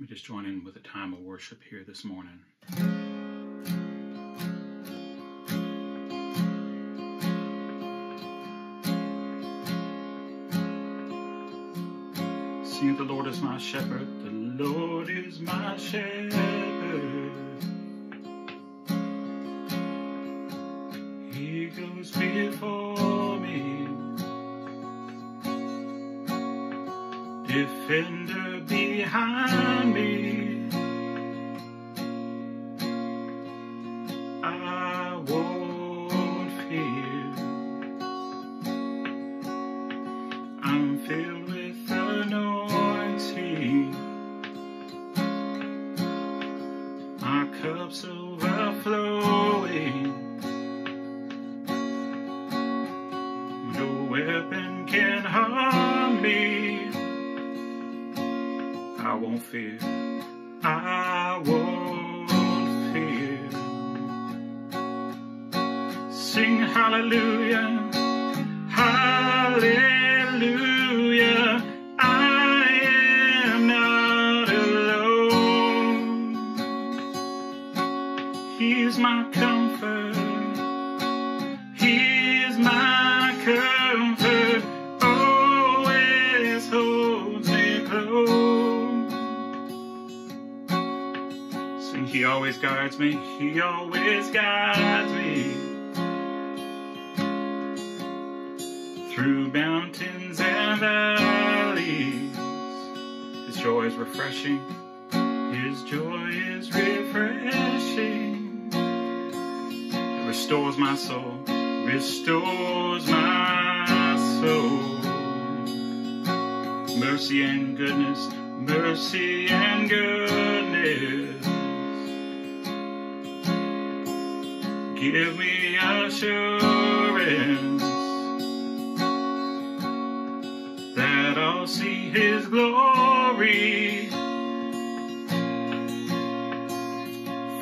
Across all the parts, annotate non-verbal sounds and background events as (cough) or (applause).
We just join in with a time of worship here this morning. Sing the Lord is my shepherd, the Lord is my shepherd. He goes before defender behind me. He's my comfort. He's my comfort. Always holds me close. Sing, He always guards me. He always guides me. through mountains and valleys. His joy is refreshing. His joy is refreshing. Restores my soul, restores my soul. Mercy and goodness, mercy and goodness. Give me assurance that I'll see his glory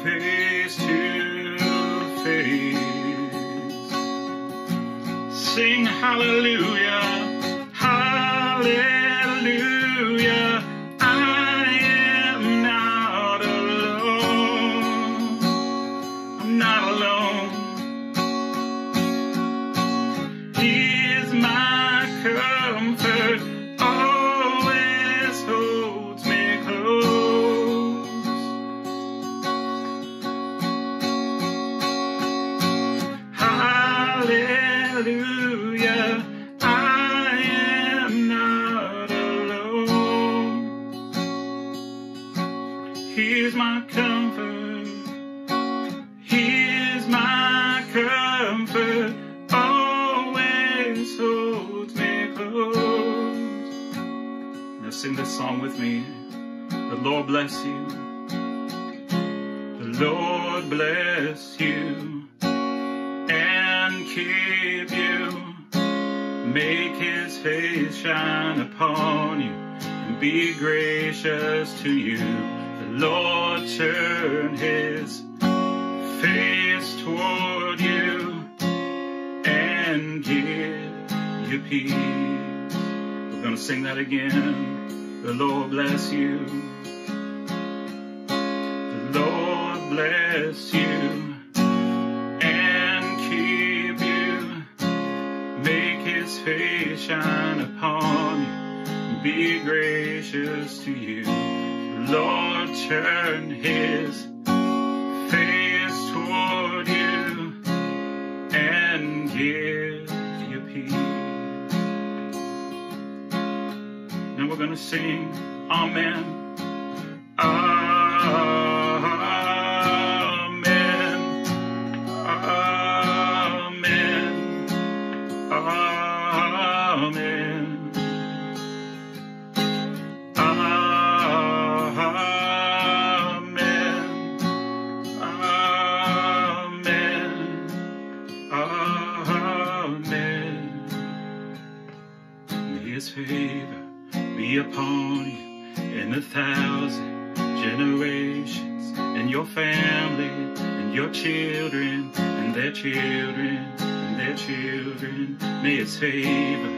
face to hallelujah. Sing that again. The Lord bless you. The Lord bless you and keep you. Make his face shine upon you be gracious to you. The Lord turn his we're to sing Amen. Amen. Upon you in a thousand generations, and your family, and your children, and their children, and their children. May his favor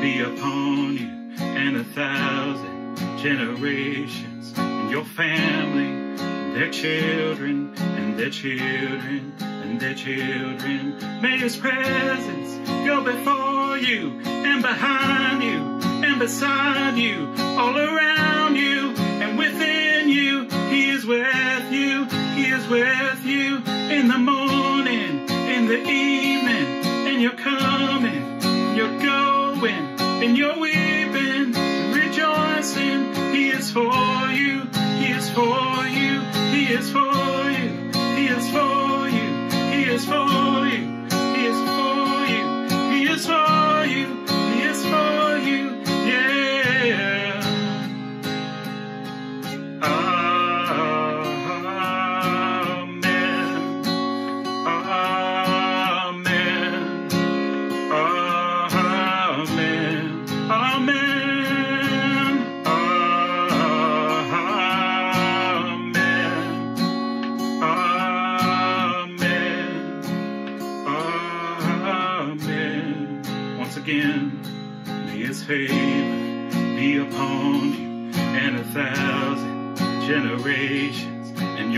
be upon you and a thousand generations, and your family, and their children, and their children, and their children. May His presence go before you, and behind beside you, all around you, and within you. He is with you, He is with you in the morning, in the evening, and you're coming, you're going, and you're weeping, rejoicing. He is for you, He is for you, He is for you, He is for you, He is for you,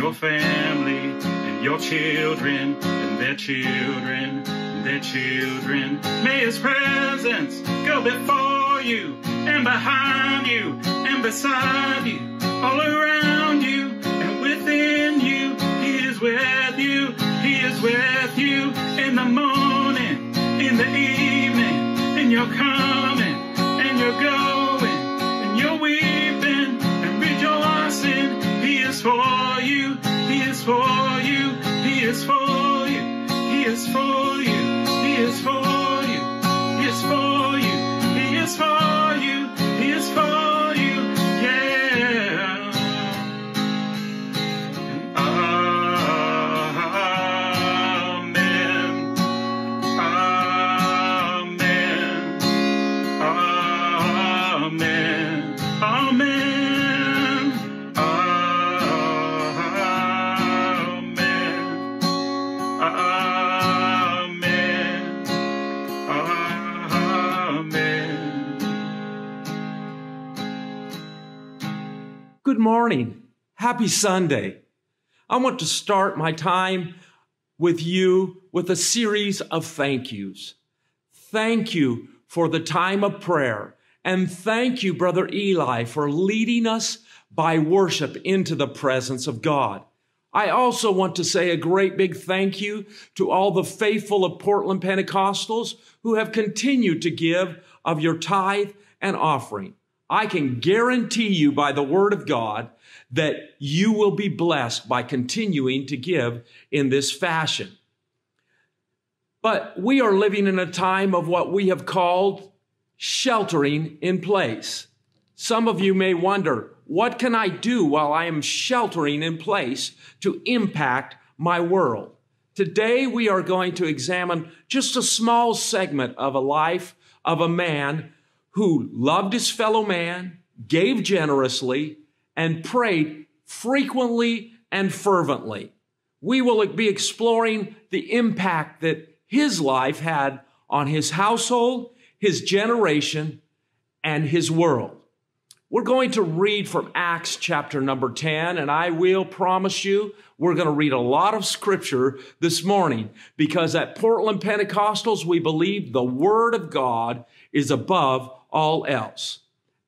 your family, and your children, and their children, and their children. May His presence go before you, and behind you, and beside you, all around you, and within you. He is with you, He is with you in the morning, in the evening, and you're coming, is for you, He is for you, He is for you, He is for you, Good morning. Happy Sunday. I want to start my time with you with a series of thank yous. Thank you for the time of prayer. And thank you, Brother Eli, for leading us by worship into the presence of God. I also want to say a great big thank you to all the faithful of Portland Pentecostals who have continued to give of your tithe and offering. I can guarantee you by the word of God that you will be blessed by continuing to give in this fashion. But we are living in a time of what we have called sheltering in place. Some of you may wonder, what can I do while I am sheltering in place to impact my world? Today we are going to examine just a small segment of a life of a man who loved his fellow man, gave generously, and prayed frequently and fervently. We will be exploring the impact that his life had on his household, his generation, and his world. We're going to read from Acts chapter number 10, and I will promise you we're going to read a lot of scripture this morning because at Portland Pentecostals, we believe the Word of God is above all else.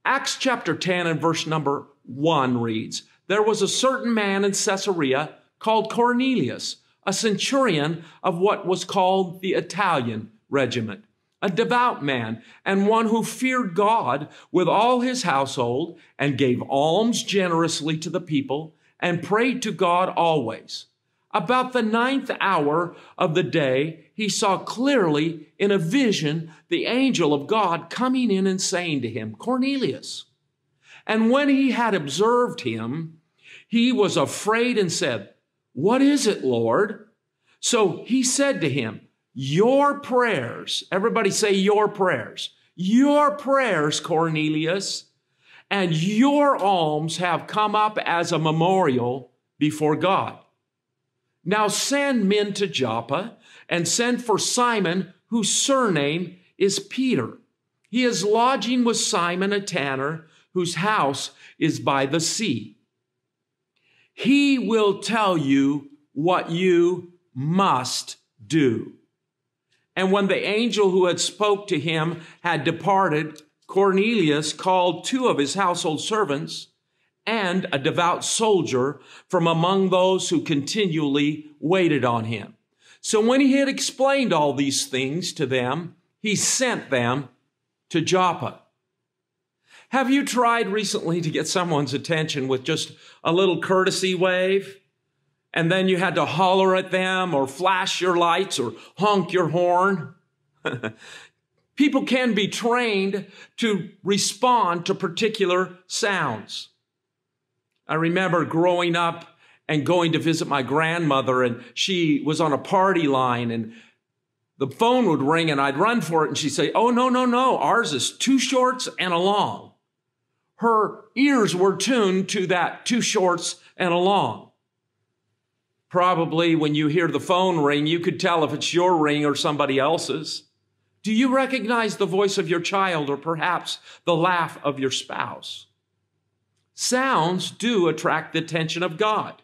Acts chapter 10 and verse number 1 reads, There was a certain man in Caesarea called Cornelius, a centurion of what was called the Italian regiment a devout man, and one who feared God with all his household, and gave alms generously to the people, and prayed to God always. About the ninth hour of the day, he saw clearly in a vision the angel of God coming in and saying to him, Cornelius. And when he had observed him, he was afraid and said, What is it, Lord? So he said to him, your prayers, everybody say your prayers, your prayers, Cornelius, and your alms have come up as a memorial before God. Now send men to Joppa and send for Simon, whose surname is Peter. He is lodging with Simon, a tanner, whose house is by the sea. he will tell you what you must do. And when the angel who had spoke to him had departed, Cornelius called two of his household servants and a devout soldier from among those who continually waited on him. So when he had explained all these things to them, he sent them to Joppa. Have you tried recently to get someone's attention with just a little courtesy wave? And then you had to holler at them or flash your lights or honk your horn? (laughs) People can be trained to respond to particular sounds. I remember growing up and going to visit my grandmother, and she was on a party line, and the phone would ring, and I'd run for it, and she'd say, Oh, no, no, no, ours is two shorts and a long. Her ears were tuned to that two shorts and a long. Probably when you hear the phone ring, you could tell if it's your ring or somebody else's. Do you recognize the voice of your child or perhaps the laugh of your spouse? Sounds do attract the attention of God.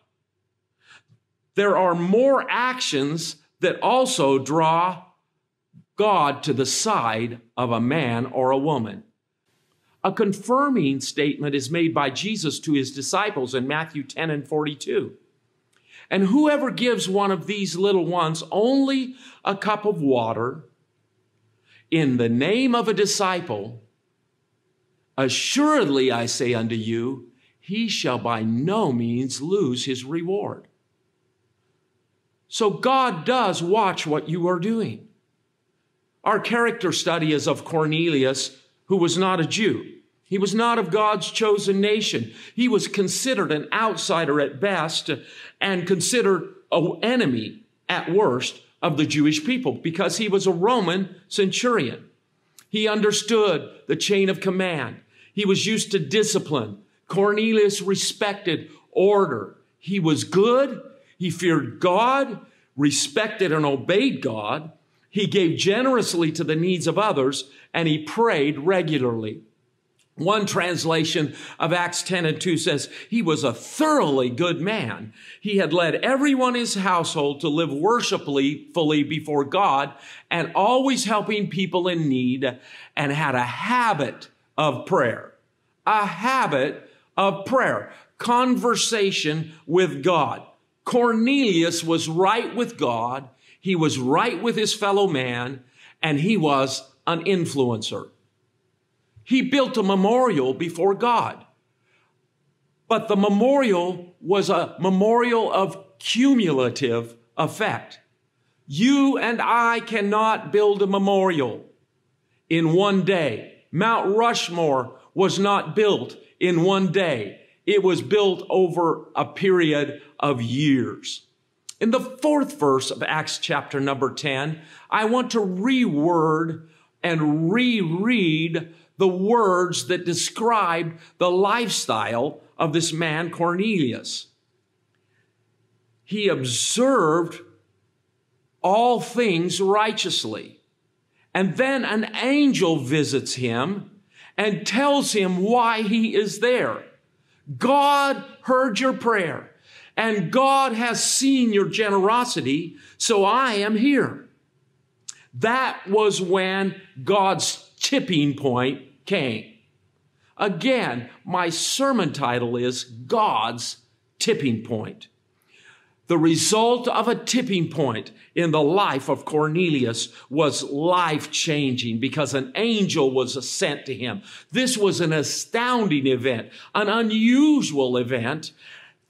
There are more actions that also draw God to the side of a man or a woman. A confirming statement is made by Jesus to his disciples in Matthew 10 and 42. And whoever gives one of these little ones only a cup of water in the name of a disciple, assuredly I say unto you, he shall by no means lose his reward. So God does watch what you are doing. Our character study is of Cornelius, who was not a Jew. He was not of God's chosen nation. He was considered an outsider at best and considered an enemy at worst of the Jewish people because he was a Roman centurion. He understood the chain of command. He was used to discipline. Cornelius respected order. He was good. He feared God, respected and obeyed God. He gave generously to the needs of others and he prayed regularly. One translation of Acts 10 and 2 says, He was a thoroughly good man. He had led everyone in his household to live worshipfully fully before God and always helping people in need and had a habit of prayer. A habit of prayer. Conversation with God. Cornelius was right with God. He was right with his fellow man and he was an influencer. He built a memorial before God. But the memorial was a memorial of cumulative effect. You and I cannot build a memorial in one day. Mount Rushmore was not built in one day. It was built over a period of years. In the fourth verse of Acts chapter number 10, I want to reword and reread the words that describe the lifestyle of this man, Cornelius. He observed all things righteously. And then an angel visits him and tells him why he is there. God heard your prayer and God has seen your generosity, so I am here. That was when God's tipping point came. Again, my sermon title is God's Tipping Point. The result of a tipping point in the life of Cornelius was life changing because an angel was sent to him. This was an astounding event, an unusual event.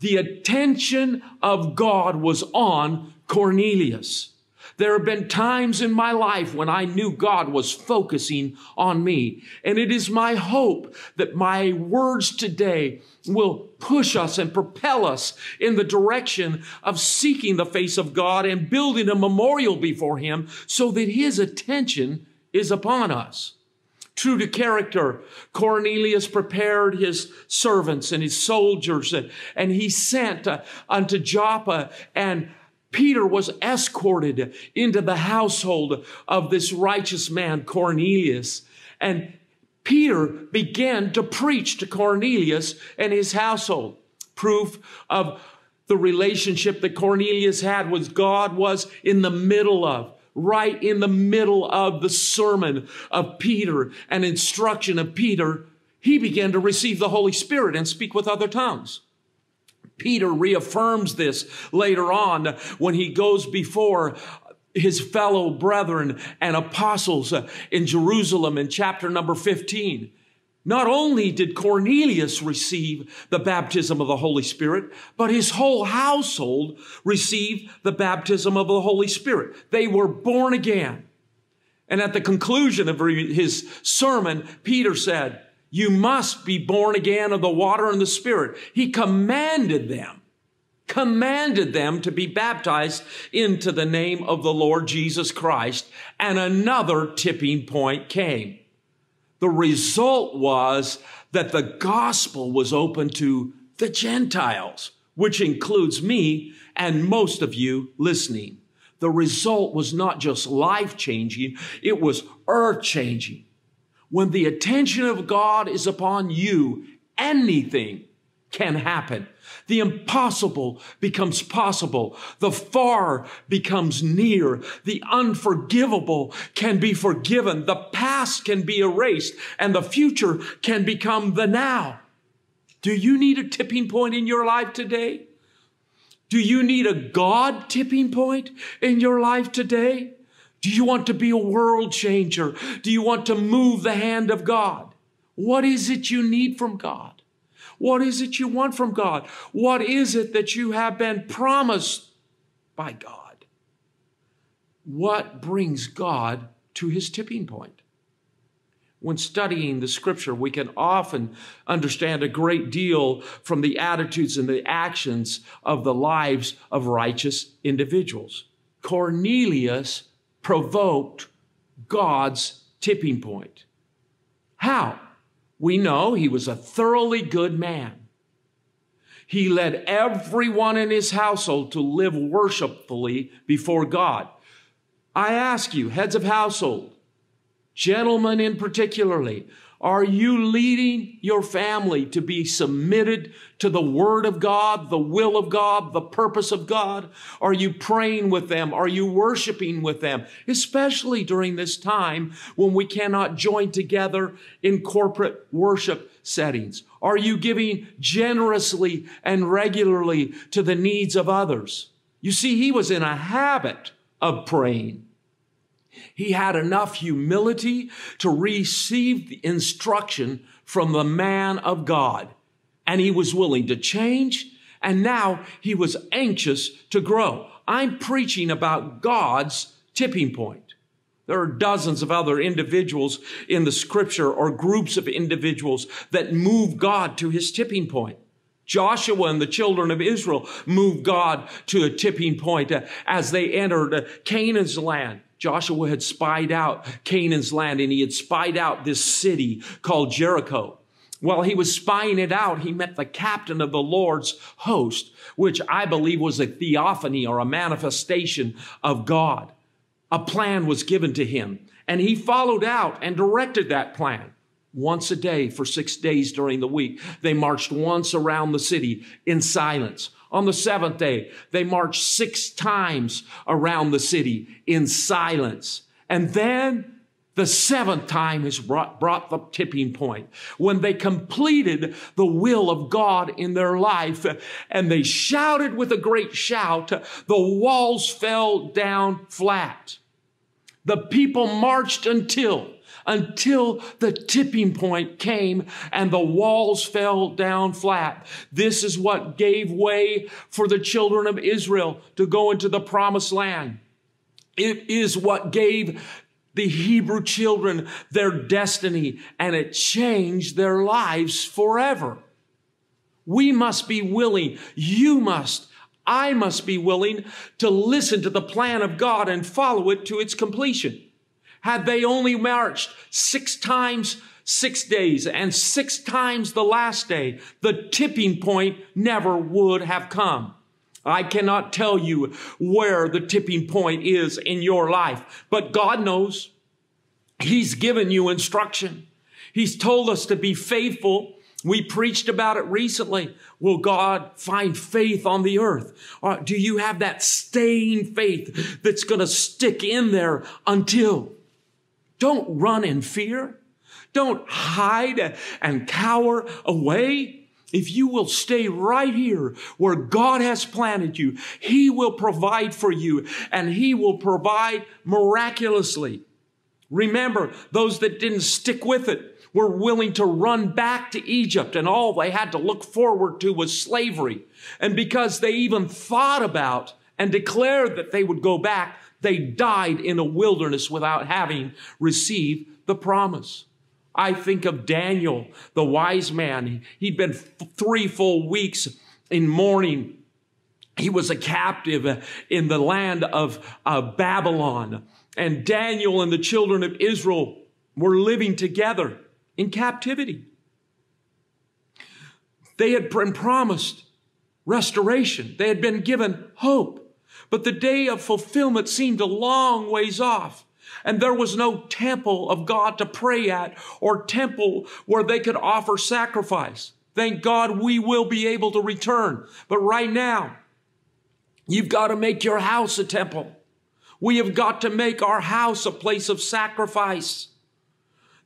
The attention of God was on Cornelius. There have been times in my life when I knew God was focusing on me. And it is my hope that my words today will push us and propel us in the direction of seeking the face of God and building a memorial before Him so that His attention is upon us. True to character, Cornelius prepared his servants and his soldiers and, and he sent uh, unto Joppa and Peter was escorted into the household of this righteous man, Cornelius. And Peter began to preach to Cornelius and his household. proof of the relationship that Cornelius had was God was in the middle of, right in the middle of the sermon of Peter and instruction of Peter, he began to receive the Holy Spirit and speak with other tongues. Peter reaffirms this later on when he goes before his fellow brethren and apostles in Jerusalem in chapter number 15. Not only did Cornelius receive the baptism of the Holy Spirit, but his whole household received the baptism of the Holy Spirit. They were born again. And at the conclusion of his sermon, Peter said, you must be born again of the water and the Spirit. He commanded them, commanded them to be baptized into the name of the Lord Jesus Christ. And another tipping point came. The result was that the gospel was open to the Gentiles, which includes me and most of you listening. The result was not just life changing, it was earth changing. When the attention of God is upon you, anything can happen. The impossible becomes possible. The far becomes near. The unforgivable can be forgiven. The past can be erased and the future can become the now. Do you need a tipping point in your life today? Do you need a God tipping point in your life today? Do you want to be a world changer? Do you want to move the hand of God? What is it you need from God? What is it you want from God? What is it that you have been promised by God? What brings God to his tipping point? When studying the scripture, we can often understand a great deal from the attitudes and the actions of the lives of righteous individuals. Cornelius provoked God's tipping point. How? We know he was a thoroughly good man. He led everyone in his household to live worshipfully before God. I ask you, heads of household, gentlemen in particularly, are you leading your family to be submitted to the Word of God, the will of God, the purpose of God? Are you praying with them? Are you worshiping with them? Especially during this time when we cannot join together in corporate worship settings. Are you giving generously and regularly to the needs of others? You see, he was in a habit of praying. He had enough humility to receive the instruction from the man of God, and he was willing to change, and now he was anxious to grow. I'm preaching about God's tipping point. There are dozens of other individuals in the scripture or groups of individuals that move God to his tipping point. Joshua and the children of Israel moved God to a tipping point as they entered Canaan's land. Joshua had spied out Canaan's land and he had spied out this city called Jericho. While he was spying it out, he met the captain of the Lord's host, which I believe was a theophany or a manifestation of God. A plan was given to him, and he followed out and directed that plan. Once a day for six days during the week, they marched once around the city in silence. On the seventh day, they marched six times around the city in silence. And then the seventh time has brought, brought, the tipping point when they completed the will of God in their life and they shouted with a great shout, the walls fell down flat. The people marched until until the tipping point came and the walls fell down flat. This is what gave way for the children of Israel to go into the promised land. It is what gave the Hebrew children their destiny and it changed their lives forever. We must be willing. You must. I must be willing to listen to the plan of God and follow it to its completion. Had they only marched six times, six days, and six times the last day, the tipping point never would have come. I cannot tell you where the tipping point is in your life, but God knows. He's given you instruction. He's told us to be faithful We preached about it recently. Will God find faith on the earth? Or do you have that staying faith that's going to stick in there until? Don't run in fear. Don't hide and cower away. If you will stay right here where God has planted you, He will provide for you and He will provide miraculously. Remember, those that didn't stick with it were willing to run back to Egypt and all they had to look forward to was slavery. And because they even thought about and declared that they would go back, they died in a wilderness without having received the promise. I think of Daniel, the wise man. He'd been three full weeks in mourning. He was a captive in the land of uh, Babylon. And Daniel and the children of Israel were living together in captivity. They had been promised restoration. They had been given hope. But the day of fulfillment seemed a long ways off and there was no temple of God to pray at or temple where they could offer sacrifice. Thank God we will be able to return. But right now, you've got to make your house a temple. We have got to make our house a place of sacrifice.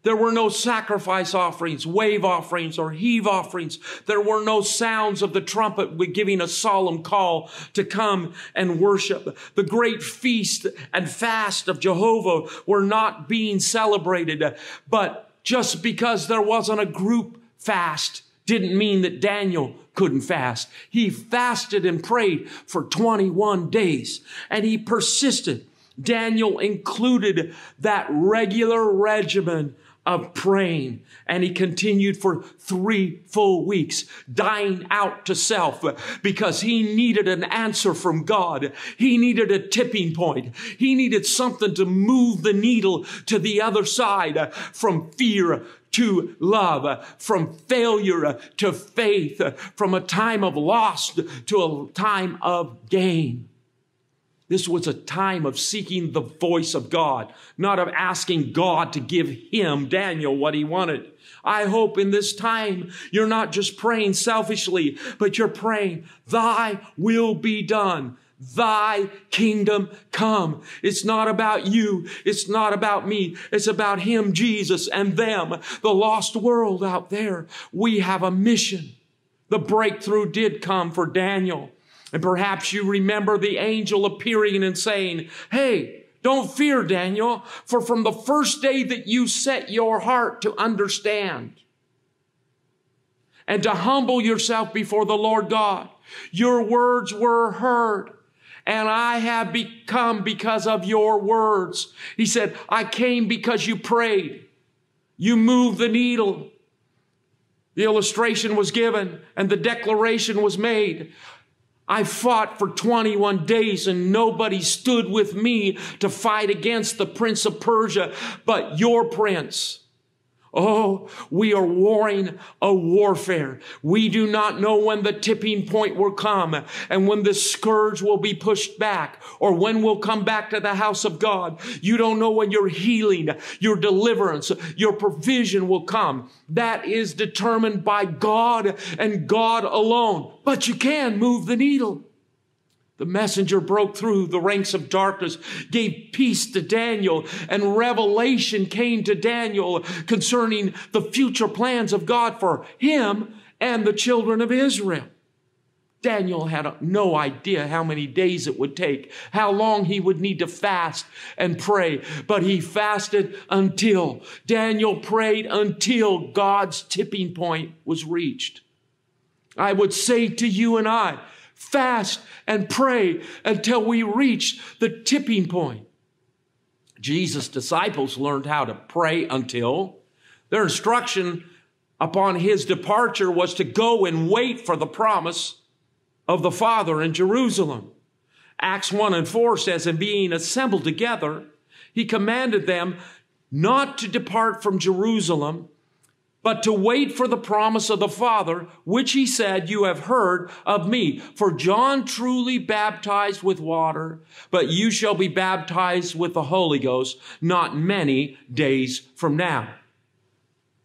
There were no sacrifice offerings, wave offerings, or heave offerings. There were no sounds of the trumpet giving a solemn call to come and worship. The great feast and fast of Jehovah were not being celebrated. But just because there wasn't a group fast didn't mean that Daniel couldn't fast. He fasted and prayed for 21 days and he persisted. Daniel included that regular regimen of praying. And he continued for three full weeks, dying out to self because he needed an answer from God. He needed a tipping point. He needed something to move the needle to the other side from fear to love, from failure to faith, from a time of loss to a time of gain. This was a time of seeking the voice of God, not of asking God to give him, Daniel, what he wanted. I hope in this time you're not just praying selfishly, but you're praying, Thy will be done. Thy kingdom come. It's not about you. It's not about me. It's about Him, Jesus, and them, the lost world out there. We have a mission. The breakthrough did come for Daniel. And perhaps you remember the angel appearing and saying, Hey, don't fear, Daniel, for from the first day that you set your heart to understand and to humble yourself before the Lord God, your words were heard. And I have become because of your words. He said, I came because you prayed. You moved the needle. The illustration was given and the declaration was made. I fought for 21 days and nobody stood with me to fight against the prince of Persia, but your prince. Oh, we are warring a warfare. We do not know when the tipping point will come and when the scourge will be pushed back or when we'll come back to the house of God. You don't know when your healing, your deliverance, your provision will come. That is determined by God and God alone. But you can move the needle. The messenger broke through the ranks of darkness, gave peace to Daniel, and revelation came to Daniel concerning the future plans of God for him and the children of Israel. Daniel had no idea how many days it would take, how long he would need to fast and pray, but he fasted until Daniel prayed until God's tipping point was reached. I would say to you and I, fast and pray until we reach the tipping point. Jesus' disciples learned how to pray until their instruction upon his departure was to go and wait for the promise of the Father in Jerusalem. Acts 1 and 4 says, And being assembled together, he commanded them not to depart from Jerusalem, but to wait for the promise of the Father, which he said, You have heard of me. For John truly baptized with water, but you shall be baptized with the Holy Ghost not many days from now.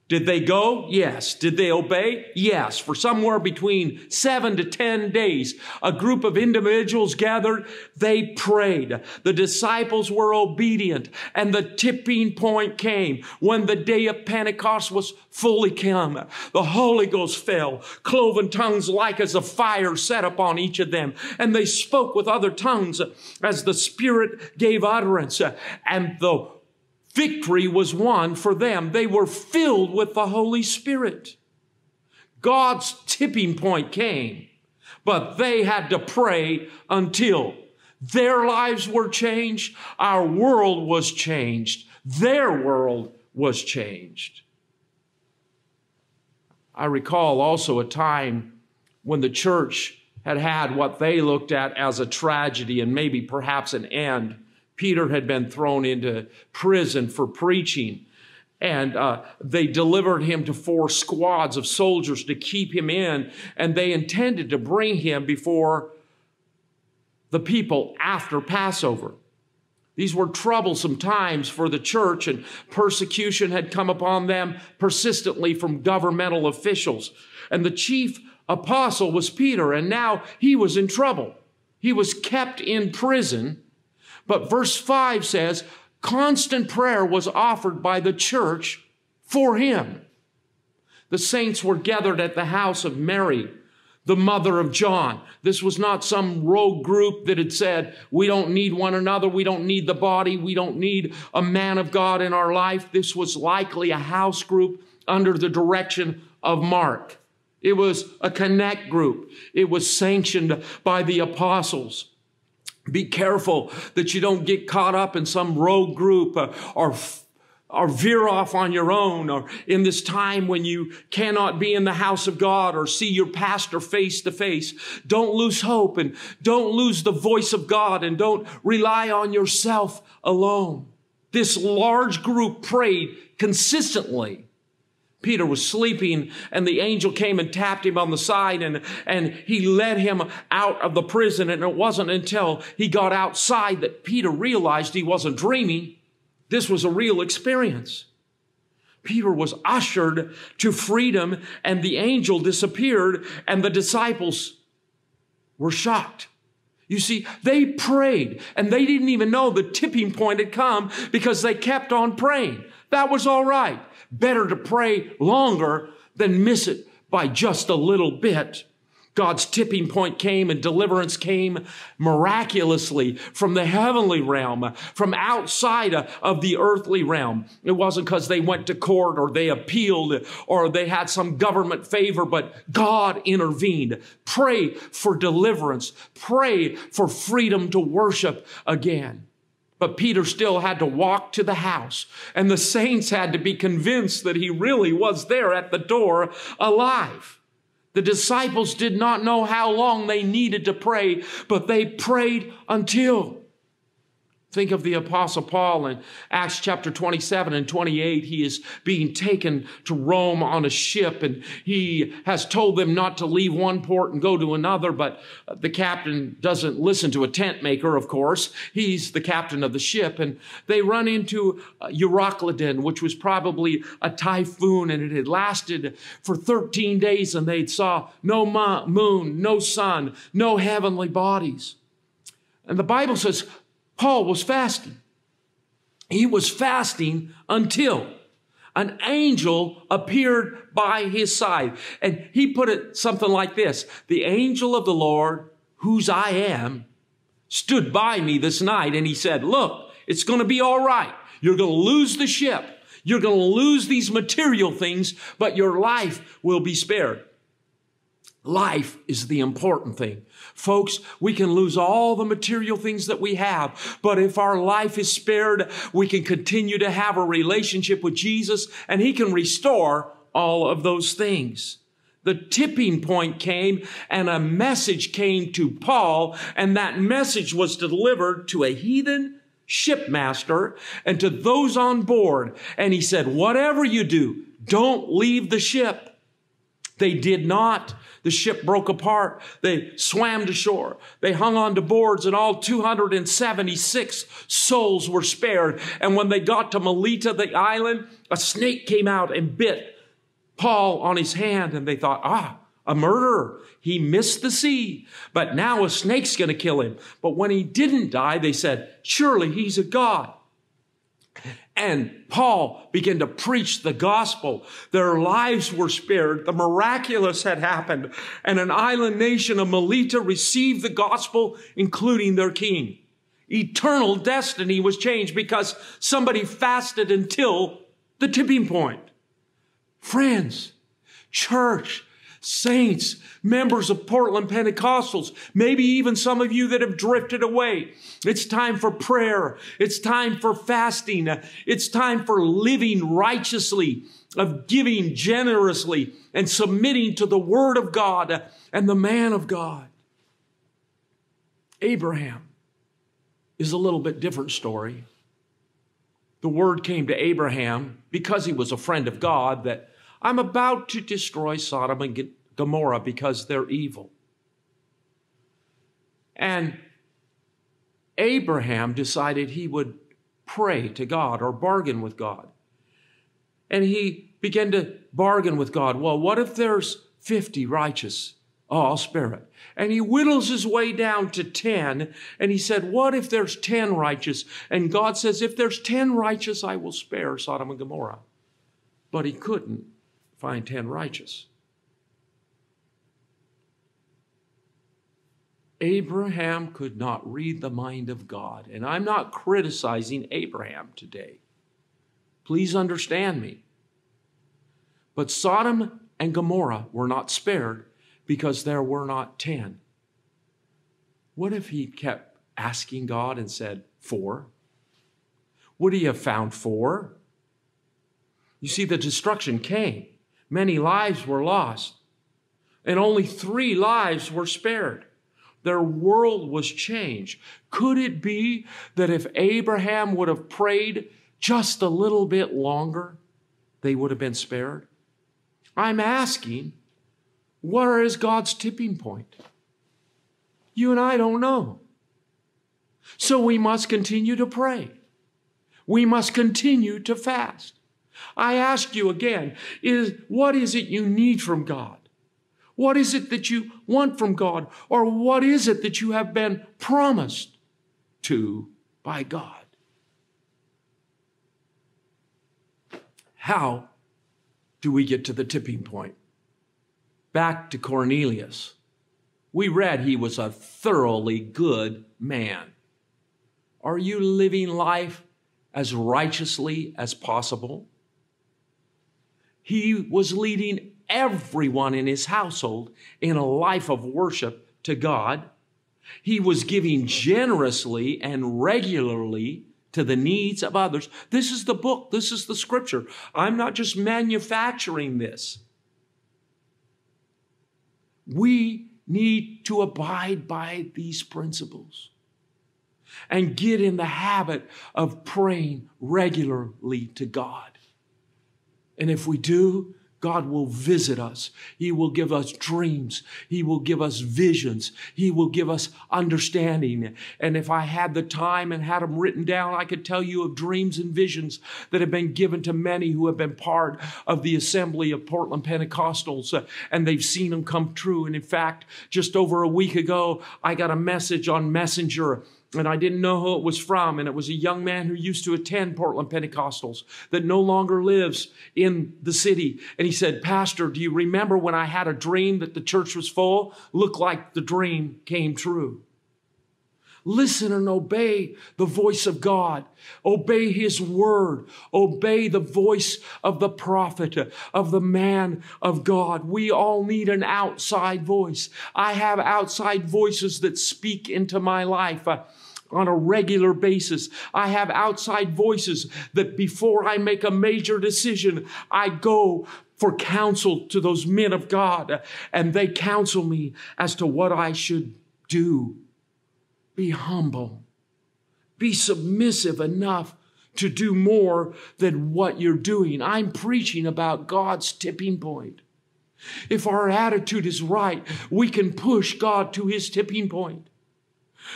Did they go? Yes. Did they obey? Yes. For somewhere between seven to ten days, a group of individuals gathered. They prayed. The disciples were obedient and the tipping point came when the day of Pentecost was fully come. The Holy Ghost fell. Cloven tongues like as a fire set upon each of them. And they spoke with other tongues as the Spirit gave utterance. And the Victory was won for them. They were filled with the Holy Spirit. God's tipping point came, but they had to pray until their lives were changed, our world was changed, their world was changed. I recall also a time when the church had had what they looked at as a tragedy and maybe perhaps an end Peter had been thrown into prison for preaching. And uh, they delivered him to four squads of soldiers to keep him in. And they intended to bring him before the people after Passover. These were troublesome times for the church, and persecution had come upon them persistently from governmental officials. And the chief apostle was Peter, and now he was in trouble. He was kept in prison but verse 5 says, constant prayer was offered by the church for him. The saints were gathered at the house of Mary, the mother of John. This was not some rogue group that had said, we don't need one another. We don't need the body. We don't need a man of God in our life. This was likely a house group under the direction of Mark. It was a connect group. It was sanctioned by the apostles. Be careful that you don't get caught up in some rogue group uh, or or veer off on your own or in this time when you cannot be in the house of God or see your pastor face to face. Don't lose hope and don't lose the voice of God and don't rely on yourself alone. This large group prayed consistently Peter was sleeping and the angel came and tapped him on the side and, and he led him out of the prison. And it wasn't until he got outside that Peter realized he wasn't dreaming. This was a real experience. Peter was ushered to freedom and the angel disappeared and the disciples were shocked. You see, they prayed and they didn't even know the tipping point had come because they kept on praying. That was all right. Better to pray longer than miss it by just a little bit. God's tipping point came and deliverance came miraculously from the heavenly realm, from outside of the earthly realm. It wasn't because they went to court or they appealed or they had some government favor, but God intervened. Pray for deliverance. Pray for freedom to worship again. But Peter still had to walk to the house, and the saints had to be convinced that he really was there at the door alive. The disciples did not know how long they needed to pray, but they prayed until Think of the apostle Paul in Acts chapter 27 and 28. He is being taken to Rome on a ship and he has told them not to leave one port and go to another, but uh, the captain doesn't listen to a tent maker, of course. He's the captain of the ship and they run into uh, Euroclydon, which was probably a typhoon and it had lasted for 13 days and they saw no moon, no sun, no heavenly bodies. And the Bible says Paul was fasting. He was fasting until an angel appeared by his side. And he put it something like this The angel of the Lord, whose I am, stood by me this night and he said, Look, it's going to be all right. You're going to lose the ship. You're going to lose these material things, but your life will be spared. Life is the important thing. Folks, we can lose all the material things that we have, but if our life is spared, we can continue to have a relationship with Jesus and He can restore all of those things. The tipping point came and a message came to Paul, and that message was delivered to a heathen shipmaster and to those on board. And he said, whatever you do, don't leave the ship. They did not. The ship broke apart. They swam to shore. They hung on to boards and all 276 souls were spared. And when they got to Melita, the island, a snake came out and bit Paul on his hand, and they thought, ah, a murderer. He missed the sea, but now a snake's going to kill him. But when he didn't die, they said, surely he's a God. And Paul began to preach the gospel. Their lives were spared. The miraculous had happened. And an island nation of Melita received the gospel, including their king. Eternal destiny was changed because somebody fasted until the tipping point. Friends, church, saints, members of Portland Pentecostals, maybe even some of you that have drifted away. It's time for prayer. It's time for fasting. It's time for living righteously, of giving generously and submitting to the word of God and the man of God. Abraham is a little bit different story. The word came to Abraham because he was a friend of God that I'm about to destroy Sodom and Gomorrah because they're evil. And Abraham decided he would pray to God or bargain with God. And he began to bargain with God. Well, what if there's 50 righteous? Oh, I'll spare it. And he whittles his way down to 10. And he said, What if there's 10 righteous? And God says, If there's 10 righteous, I will spare Sodom and Gomorrah. But he couldn't find 10 righteous. Abraham could not read the mind of God. And I'm not criticizing Abraham today. Please understand me. But Sodom and Gomorrah were not spared because there were not 10. What if he kept asking God and said, Four? Would he have found four? You see, the destruction came. Many lives were lost, and only three lives were spared. Their world was changed. Could it be that if Abraham would have prayed just a little bit longer, they would have been spared? I'm asking, where is God's tipping point? You and I don't know. So we must continue to pray. We must continue to fast. I ask you again, is what is it you need from God? What is it that you want from God? Or what is it that you have been promised to by God? How do we get to the tipping point? Back to Cornelius. We read he was a thoroughly good man. Are you living life as righteously as possible? He was leading everyone in his household in a life of worship to God. He was giving generously and regularly to the needs of others. This is the book. This is the scripture. I'm not just manufacturing this. We need to abide by these principles and get in the habit of praying regularly to God. And if we do, God will visit us. He will give us dreams. He will give us visions. He will give us understanding. And if I had the time and had them written down, I could tell you of dreams and visions that have been given to many who have been part of the assembly of Portland Pentecostals uh, and they've seen them come true. And in fact, just over a week ago, I got a message on Messenger and I didn't know who it was from. And it was a young man who used to attend Portland Pentecostals that no longer lives in the city. And he said, Pastor, do you remember when I had a dream that the church was full? Looked like the dream came true. Listen and obey the voice of God. Obey his word. Obey the voice of the prophet, of the man of God. We all need an outside voice. I have outside voices that speak into my life on a regular basis. I have outside voices that before I make a major decision, I go for counsel to those men of God and they counsel me as to what I should do. Be humble. Be submissive enough to do more than what you're doing. I'm preaching about God's tipping point. If our attitude is right, we can push God to his tipping point.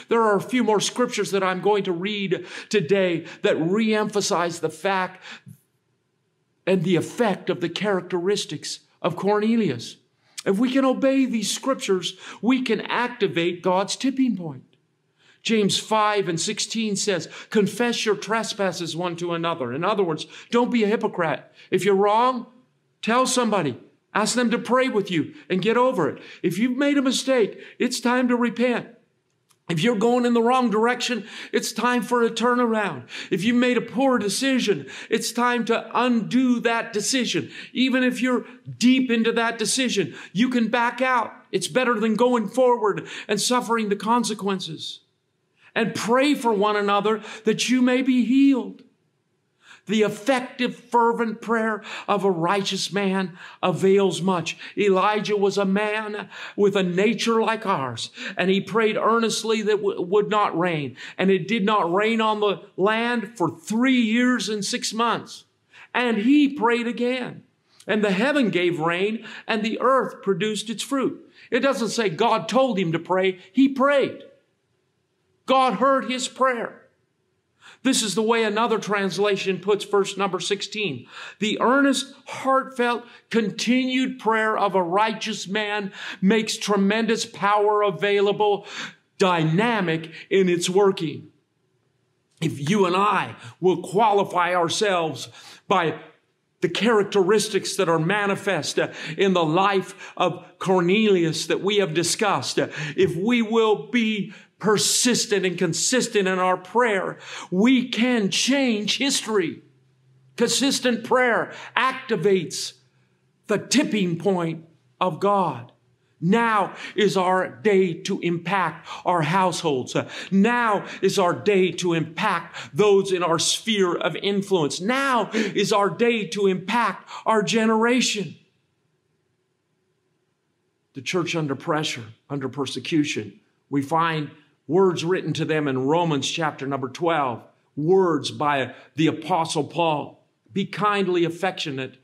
There are a few more scriptures that I'm going to read today that reemphasize the fact and the effect of the characteristics of Cornelius. If we can obey these scriptures, we can activate God's tipping point. James 5 and 16 says, confess your trespasses one to another. In other words, don't be a hypocrite. If you're wrong, tell somebody. Ask them to pray with you and get over it. If you've made a mistake, it's time to repent. If you're going in the wrong direction, it's time for a turnaround. If you made a poor decision, it's time to undo that decision. Even if you're deep into that decision, you can back out. It's better than going forward and suffering the consequences. And pray for one another that you may be healed. The effective, fervent prayer of a righteous man avails much. Elijah was a man with a nature like ours, and he prayed earnestly that it would not rain. And it did not rain on the land for three years and six months. And he prayed again. And the heaven gave rain, and the earth produced its fruit. It doesn't say God told him to pray, he prayed. God heard his prayer. This is the way another translation puts verse number 16. The earnest, heartfelt, continued prayer of a righteous man makes tremendous power available, dynamic in its working. If you and I will qualify ourselves by the characteristics that are manifest uh, in the life of Cornelius that we have discussed, uh, if we will be persistent and consistent in our prayer, we can change history. Consistent prayer activates the tipping point of God. Now is our day to impact our households. Now is our day to impact those in our sphere of influence. Now is our day to impact our generation. The church under pressure, under persecution, we find words written to them in Romans chapter number 12, words by the apostle Paul. Be kindly affectionate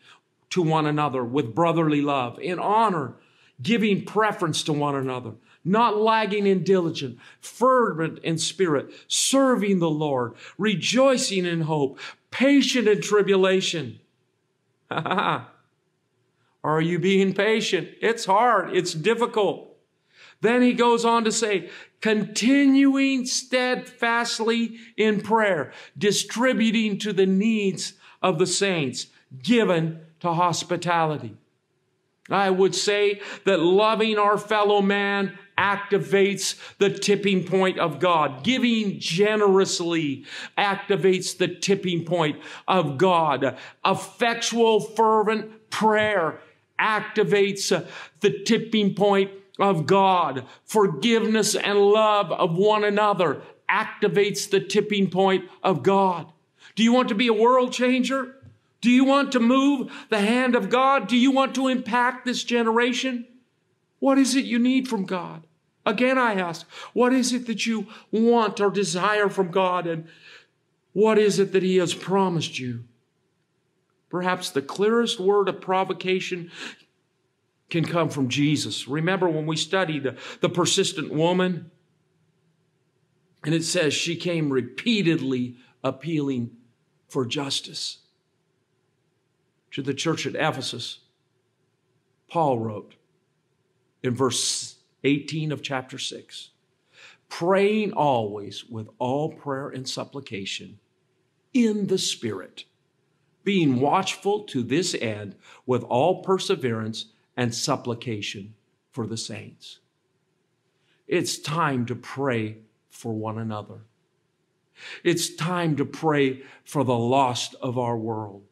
to one another with brotherly love, in honor, giving preference to one another, not lagging in diligence, fervent in spirit, serving the Lord, rejoicing in hope, patient in tribulation. (laughs) Are you being patient? It's hard. It's difficult. Then he goes on to say, continuing steadfastly in prayer, distributing to the needs of the saints, given to hospitality. I would say that loving our fellow man activates the tipping point of God. Giving generously activates the tipping point of God. Effectual, fervent prayer activates the tipping point of God, forgiveness and love of one another activates the tipping point of God. Do you want to be a world changer? Do you want to move the hand of God? Do you want to impact this generation? What is it you need from God? Again, I ask, what is it that you want or desire from God? And what is it that He has promised you? Perhaps the clearest word of provocation can come from Jesus. Remember when we studied the, the persistent woman? And it says she came repeatedly appealing for justice. To the church at Ephesus, Paul wrote in verse 18 of chapter 6 praying always with all prayer and supplication in the Spirit, being watchful to this end with all perseverance and supplication for the saints. It's time to pray for one another. It's time to pray for the lost of our world.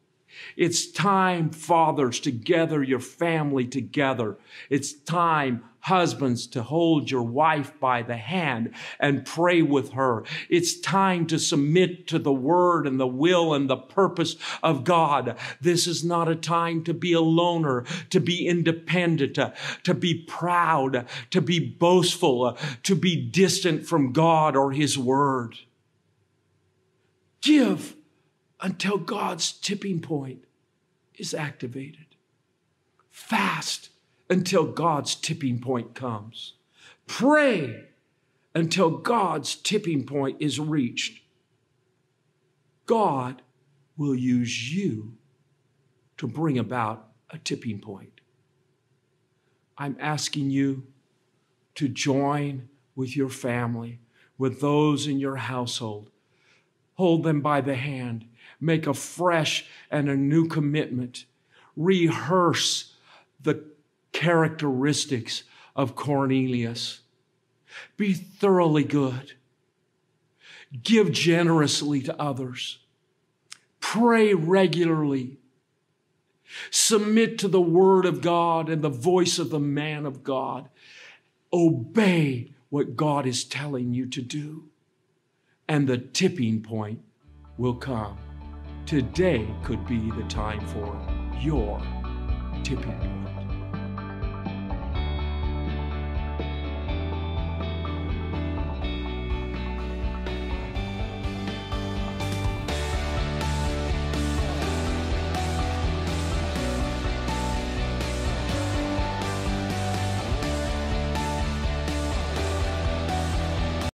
It's time, fathers, to gather your family together. It's time, husbands, to hold your wife by the hand and pray with her. It's time to submit to the word and the will and the purpose of God. This is not a time to be a loner, to be independent, uh, to be proud, to be boastful, uh, to be distant from God or his word. Give until God's tipping point is activated. Fast until God's tipping point comes. Pray until God's tipping point is reached. God will use you to bring about a tipping point. I'm asking you to join with your family, with those in your household. Hold them by the hand. Make a fresh and a new commitment. Rehearse the characteristics of Cornelius. Be thoroughly good. Give generously to others. Pray regularly. Submit to the word of God and the voice of the man of God. Obey what God is telling you to do. And the tipping point will come. Today could be the time for your tipping.